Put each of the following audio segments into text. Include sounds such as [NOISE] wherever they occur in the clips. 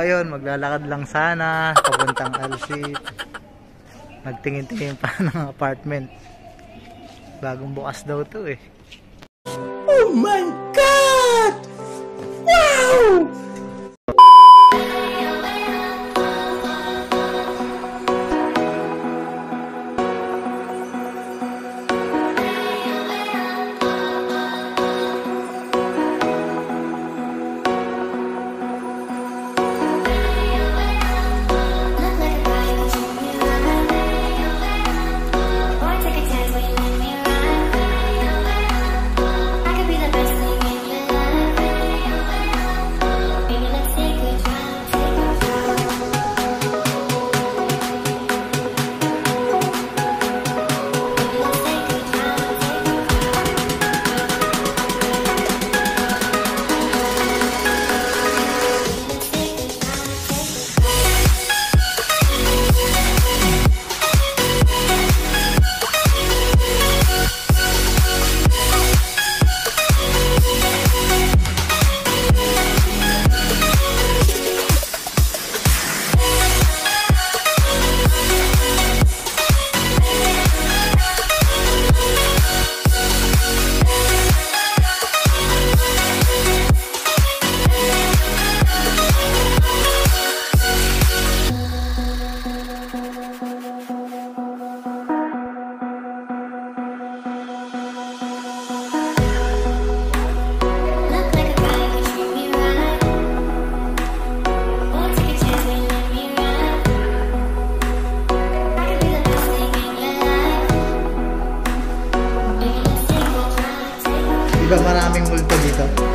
Ayun, maglalakad lang sana papuntang Alsi. Nagtingin-tingin pa [LAUGHS] ng apartment. Bagong bukas daw to eh. Oh my God! Wow! Ba maraming multo dito?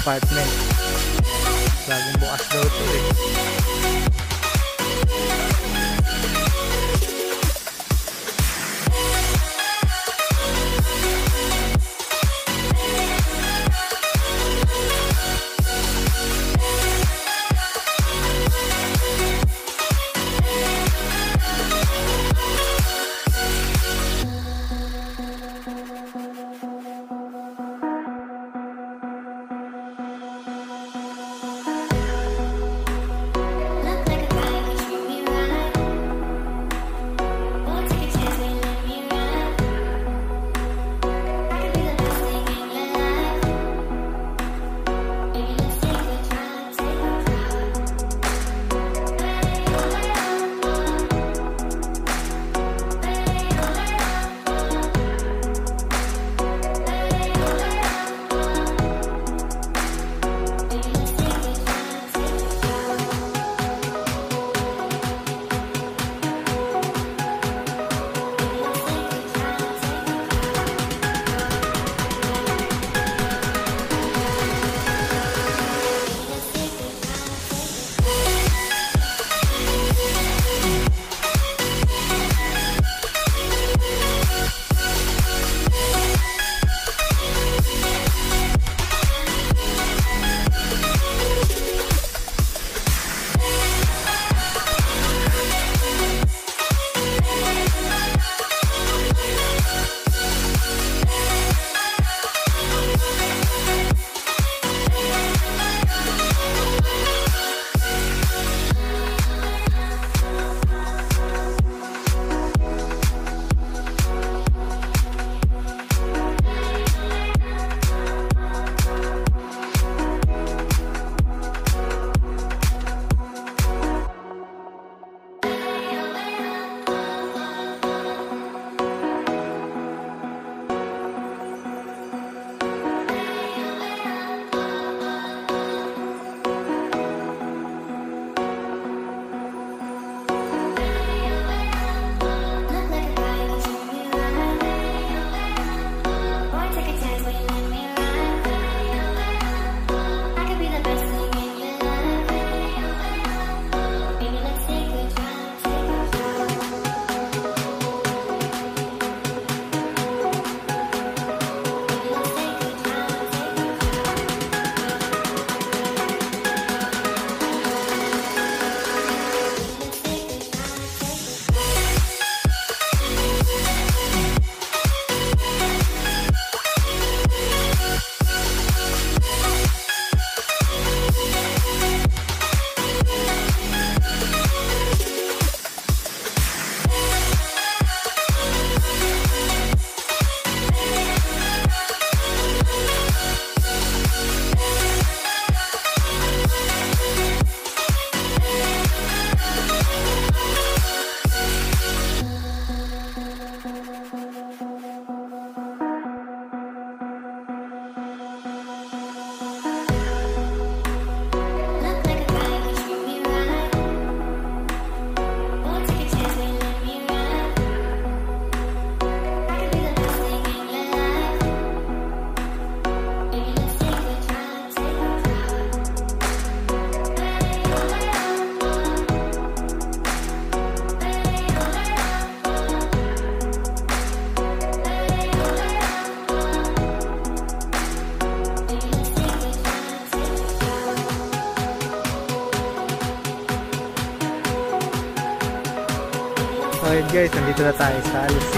Apartment. Bagong bukas daw to eh. Guys, nandito na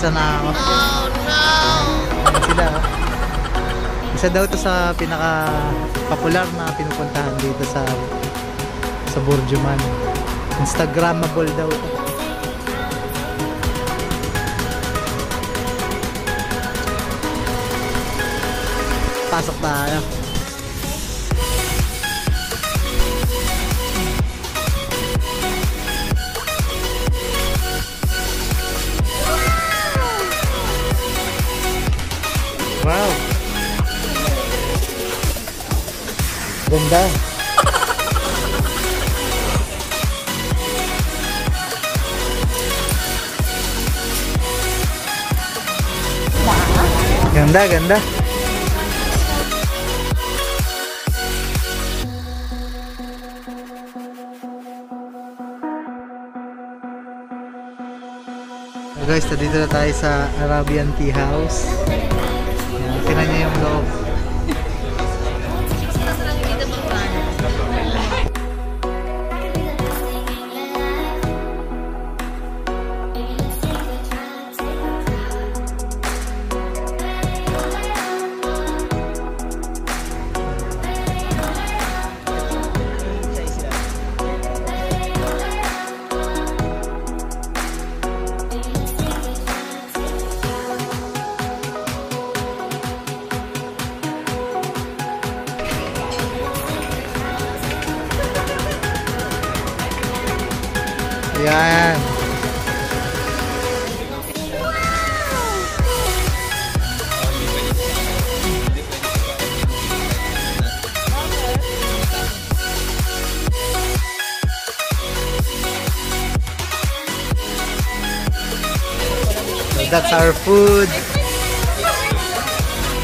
pinagpapawisan na ako. Oh no! Sila. oh. Isa daw to sa pinaka popular na pinupuntahan dito sa sa Burjuman. Instagrammable daw to. Pasok tayo. Ganda. Ganda, ganda. Guys, dito na tayo sa Arabian Tea House. Yan, tingnan niyo yung loob. Yan. That's our food.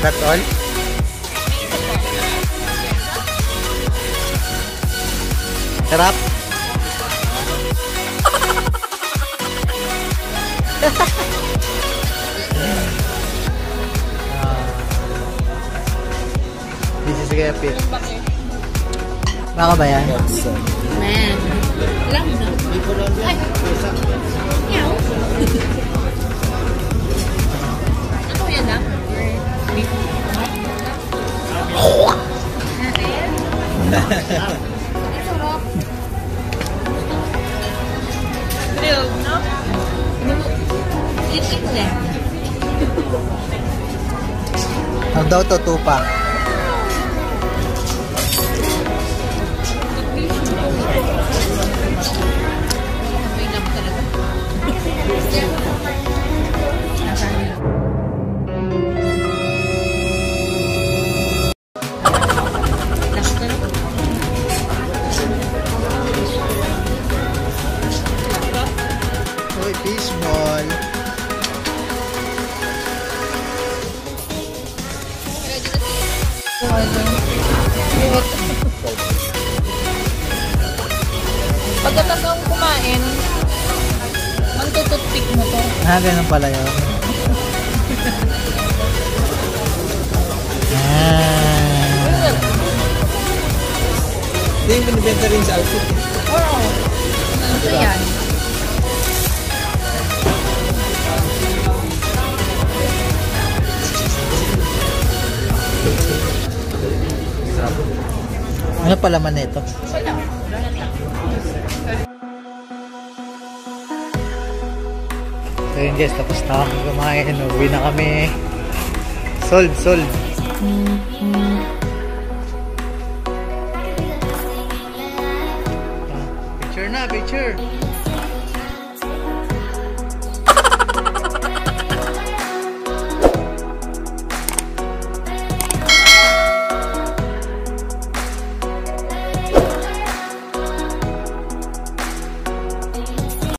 That's all? Sarap? Kaya pit. Baka ba yan? Man. Lang na. Ay. Yaw. Ano [LAUGHS] yan lang? Sarap. Grilled, no? Itik na. Ang daw to tupa. May lam talaga. [LAUGHS] pala yun. ah. Hindi yung binibenta rin sa outfit. Oo. Ano yan? Ano pala man ito? So yun guys, tapos na kami kumain. Uwi na kami. Solve, solve. Ah, Picture na, picture.